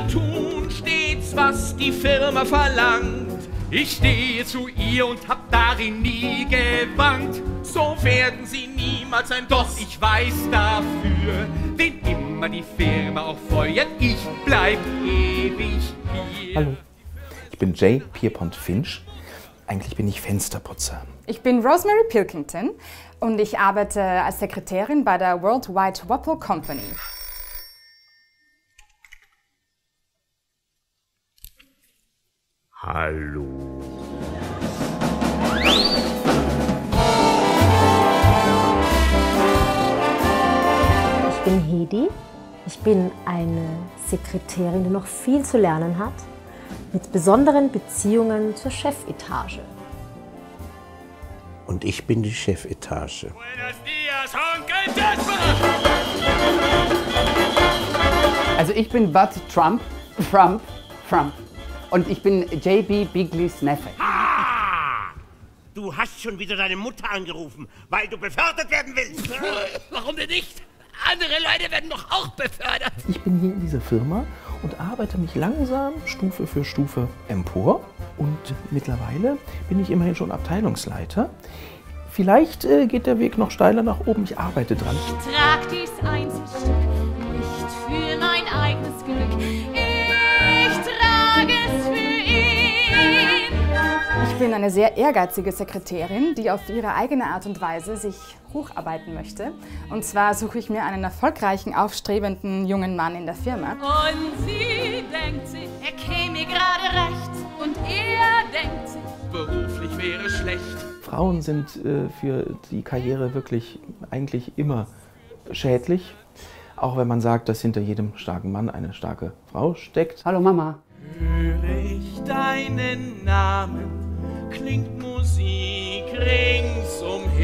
Sie tun stets, was die Firma verlangt. Ich stehe zu ihr und hab darin nie gewankt. So werden sie niemals ein Doch, ich weiß dafür. Wen immer die Firma auch feuert, ich bleib ewig hier. Hallo, ich bin Jay Pierpont Finch. Eigentlich bin ich Fensterputzer. Ich bin Rosemary Pilkington und ich arbeite als Sekretärin bei der World Wide Wapple Company. Hallo. Ich bin Hedi. Ich bin eine Sekretärin, die noch viel zu lernen hat, mit besonderen Beziehungen zur Chefetage. Und ich bin die Chefetage. Also ich bin Bud Trump, Trump, Trump. Und ich bin JB Bigleys Neffe. Du hast schon wieder deine Mutter angerufen, weil du befördert werden willst. Warum denn nicht? Andere Leute werden doch auch befördert. Ich bin hier in dieser Firma und arbeite mich langsam Stufe für Stufe empor. Und mittlerweile bin ich immerhin schon Abteilungsleiter. Vielleicht äh, geht der Weg noch steiler nach oben. Ich arbeite dran. Trag dies Einzelstück bin eine sehr ehrgeizige Sekretärin, die auf ihre eigene Art und Weise sich hocharbeiten möchte. Und zwar suche ich mir einen erfolgreichen, aufstrebenden jungen Mann in der Firma. Und sie denkt sich, er käme gerade recht. Und er denkt sich, Beruflich wäre schlecht. Frauen sind äh, für die Karriere wirklich eigentlich immer schädlich. Auch wenn man sagt, dass hinter jedem starken Mann eine starke Frau steckt. Hallo Mama. Höre ich deinen Namen, klingt Musik ringsumher.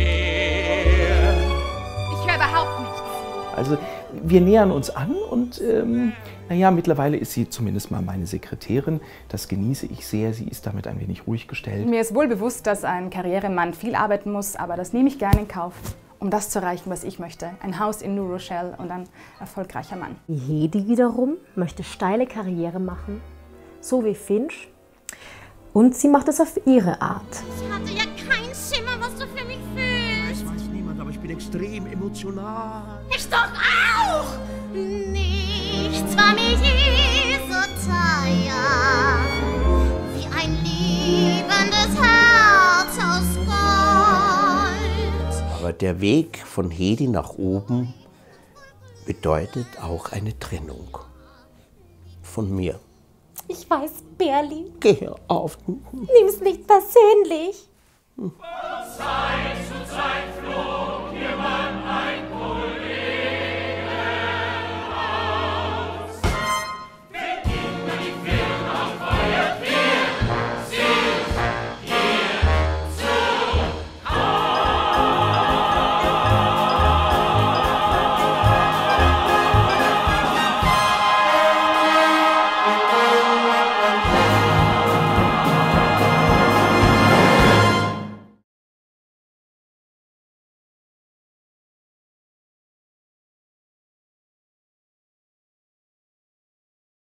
ich höre überhaupt nichts. Also wir nähern uns an und ähm, naja, mittlerweile ist sie zumindest mal meine Sekretärin. Das genieße ich sehr. Sie ist damit ein wenig ruhig gestellt. Mir ist wohl bewusst, dass ein Karrieremann viel arbeiten muss, aber das nehme ich gerne in Kauf, um das zu erreichen, was ich möchte. Ein Haus in New Rochelle und ein erfolgreicher Mann. Hedi wiederum möchte steile Karriere machen, so wie Finch. Und sie macht es auf ihre Art. Ich hatte ja keinen Schimmer, was du für mich fühlst. Das weiß niemand, aber ich bin extrem emotional. Ich doch auch. Nichts war mir je so teuer wie ein liebendes Herz aus Gold. Aber der Weg von Hedi nach oben bedeutet auch eine Trennung. Von mir. Ich weiß, Berli, Geh auf. nimm's nicht persönlich. Zeit zu Zeit